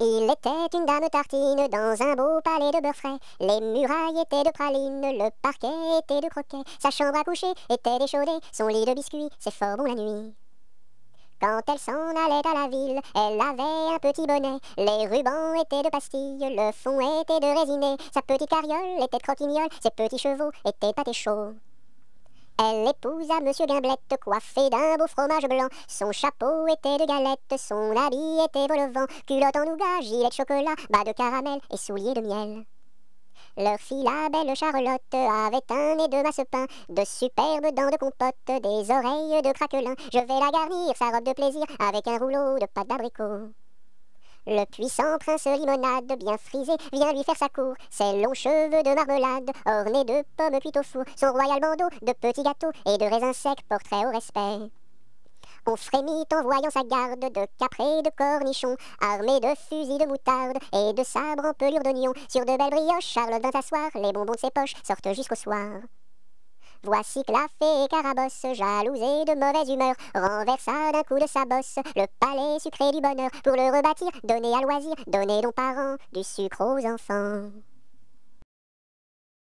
Il était une dame tartine dans un beau palais de beurre frais. Les murailles étaient de praline, le parquet était de croquet. Sa chambre à coucher était d'échaudée, son lit de biscuits, c'est fort bon la nuit. Quand elle s'en allait à la ville, elle avait un petit bonnet. Les rubans étaient de pastilles, le fond était de résiné. Sa petite carriole était de croquignole, ses petits chevaux étaient pâtés chauds. Elle épousa Monsieur Gimblette, coiffé d'un beau fromage blanc. Son chapeau était de galette, son habit était vol au vent. Culotte en nougat, gilet de chocolat, bas de caramel et souliers de miel. Leur fille, la belle Charlotte, avait un nez de masse-pain, de superbes dents de compote, des oreilles de craquelin. Je vais la garnir, sa robe de plaisir, avec un rouleau de pâte d'abricot. Le puissant prince limonade, bien frisé, vient lui faire sa cour. Ses longs cheveux de marmelade, ornés de pommes cuites au four. Son royal bandeau de petits gâteaux et de raisins secs, portrait au respect. On frémit en voyant sa garde de caprés de cornichons, armés de fusils de moutarde et de sabres en pelure d'oignon. Sur de belles brioches, Charles vint s'asseoir, les bonbons de ses poches sortent jusqu'au soir. Voici que la fée Carabosse, jalousée de mauvaise humeur, renversa d'un coup de sa bosse le palais sucré du bonheur. Pour le rebâtir, donner à loisir, donner aux parents du sucre aux enfants.